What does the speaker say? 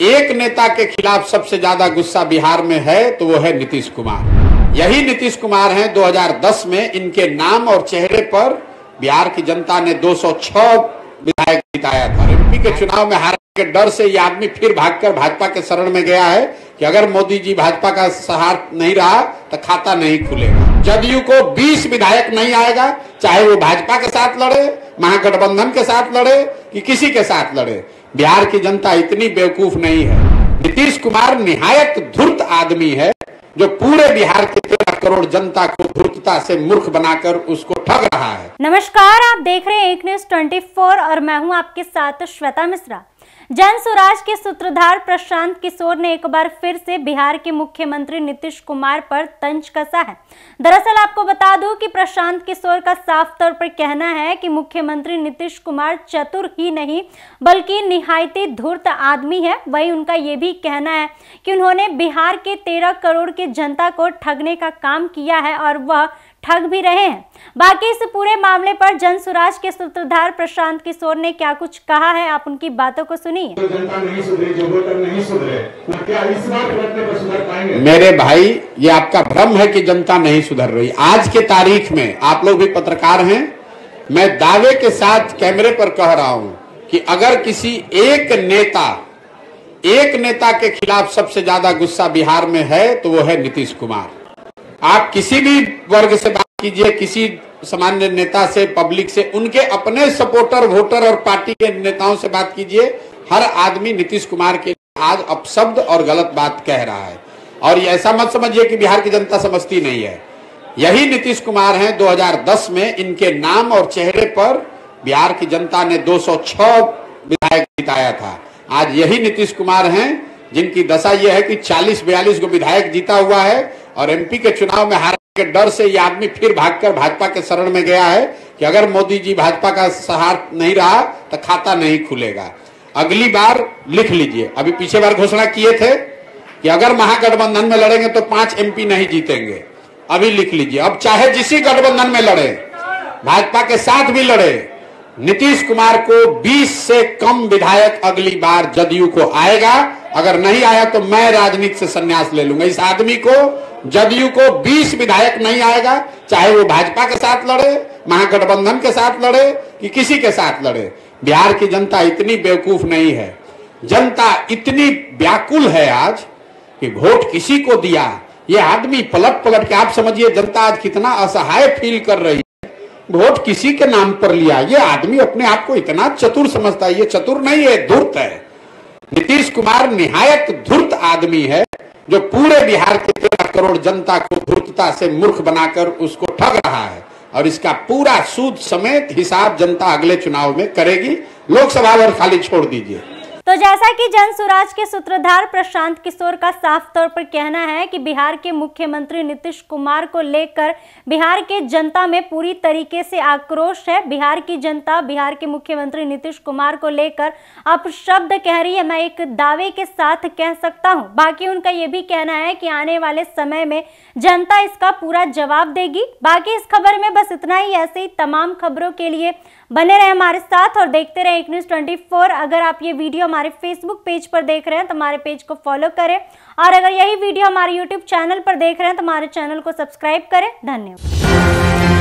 एक नेता के खिलाफ सबसे ज़्यादा गुस्सा बिहार में है तो वो है नीतीश कुमार। यही नीतीश कुमार हैं 2010 में। इनके नाम और चेहरे पर बिहार की जनता ने 206 विधायक जिताया था। एमपी के चुनाव में हारने के डर से ये आदमी फिर भागकर भाजपा के शरण में गया है कि अगर मोदी जी भाजपा का सहार नहीं रहा तो खाता नहीं खुलेगा। जदयू को 20 विधायक नहीं आएगा, चाहे वो भाजपा के साथ लड़े, महागठबंधन के साथ लड़े कि किसी के साथ लड़े। बिहार की जनता इतनी बेवकूफ़ नहीं है। नीतीश कुमार निहायत धूर्त आदमी है, जो पूरे बिहार के तेरह करोड़ जनता को धूर्तता से मूर्ख बनाकर उसको ठग रहा है। नमस्कार, आप देख रहे हैं एक न्यूज़ 24 और मैं हूँ आपके साथ श्वेता मिश्रा। जन स्वराज के सूत्रधार प्रशांत किशोर ने एक बार फिर से बिहार के मुख्यमंत्री नीतीश कुमार पर तंज कसा है। दरअसल आपको बता दूँ कि प्रशांत किशोर का साफ़ तौर पर कहना है कि मुख्यमंत्री नीतीश कुमार चतुर ही नहीं, बल्कि निहायती धूर्त आदमी है। वही उनका ये भी कहना है कि उन्होंने बिहार के तेरह करोड़ की जनता को ठगने का काम किया है और वह ठग भी रहे हैं। बाकी इस पूरे मामले पर जन सुराज के सूत्रधार प्रशांत किशोर ने क्या कुछ कहा है आप उनकी बातों को सुनिए। जो जनता नहीं सुधरी जो वोटर नहीं सुधरे वो क्या इस बार घटने पर सुधर पाएँगे? मेरे भाई ये आपका भ्रम है कि जनता नहीं सुधर रही। आज के तारीख में आप लोग भी पत्रकार हैं। मैं दावे के साथ कैमरे पर कह रहा हूँ कि अगर किसी एक नेता एक नेता के खिलाफ सबसे ज़्यादा गुस्सा बिहार में है तो वो है नीतीश कुमार। आप किसी भी वर्ग से बात कीजिए किसी सामान्य नेता से, पब्लिक से, उनके अपने सपोर्टर वोटर और पार्टी के नेताओं से बात कीजिए। हर आदमी नीतीश कुमार के आज अपशब्द और गलत बात कह रहा है। और ये ऐसा मत समझिए कि बिहार की जनता समझती नहीं है। यही नीतीश कुमार हैं 2010 में इनके नाम और चेहरे पर बिहार की जनता ने 206 विधायक जिताया था। आज यही नीतीश कुमार हैं, जिनकी दशा यह है कि 40 बयालीस को विधायक जीता हुआ है और एमपी के चुनाव में हारने के डर से ये आदमी फिर भागकर भाजपा के शरण में गया है कि अगर मोदी जी भाजपा का सहार नहीं रहा तो खाता नहीं खुलेगा। अगली बार लिख लीजिए। अभी पीछे बार घोषणा किए थे कि अगर महागठबंधन में लड़ेंगे तो पाँच एमपी नहीं जीतेंगे। अभी लिख लीजिए। अब चाहे जिसी गठबंधन में लड़े, भाजपा के साथ भी लड़े, नीतीश कुमार को 20 से कम विधायक अगली बार जदयू को आएगा। अगर नहीं आया तो मैं राजनीति से संन्यास ले लूँगा। इस आदमी को जदयू को 20 विधायक नहीं आएगा, चाहे वो भाजपा के साथ लड़े, महागठबंधन के साथ लड़े, कि किसी के साथ लड़े। बिहार की जनता इतनी बेवकूफ़ नहीं है। जनता इतनी व्याकुल है आज कि वोट किसी को दिया। ये आदमी पलट पलट के, आप समझिए जनता आज कितना असहाय फील कर रही है। वोट किसी के नाम पर लिया। ये आदमी अपने आप को इतना चतुर समझता है। ये चतुर नहीं है, धूर्त है। नीतीश कुमार निहायत धूर्त आदमी है। जो पूरे बिहार के तेरह करोड़ जनता को धूर्तता से मूर्ख बनाकर उसको ठग रहा है और इसका पूरा सूद समेत हिसाब जनता अगले चुनाव में करेगी। लोकसभा और खाली छोड़ दीजिए। तो जैसा कि जन सुराज के सूत्रधार प्रशांत किशोर का साफ़ तौर पर कहना है कि बिहार के मुख्यमंत्री नीतीश कुमार को लेकर बिहार के जनता में पूरी तरीके से आक्रोश है। बिहार की जनता, बिहार के मुख्यमंत्री नीतीश कुमार को लेकर अब शब्द कह रही है। मैं एक दावे के साथ कह सकता हूँ। बाकी उनका यह भी कहना है कि आने वाले समय में जनता इसका पूरा जवाब देगी। बाकी इस खबर में बस इतना ही। ऐसे ही तमाम खबरों के लिए बने रहे हमारे साथ और देखते रहे एक न्यूज़ ट्वेंटी अगर आप ये वीडियो हमारे फेसबुक पेज पर देख रहे हैं तो हमारे पेज को फॉलो करें। और अगर यही वीडियो हमारे यूट्यूब चैनल पर देख रहे हैं तो हमारे चैनल को सब्सक्राइब करें। धन्यवाद।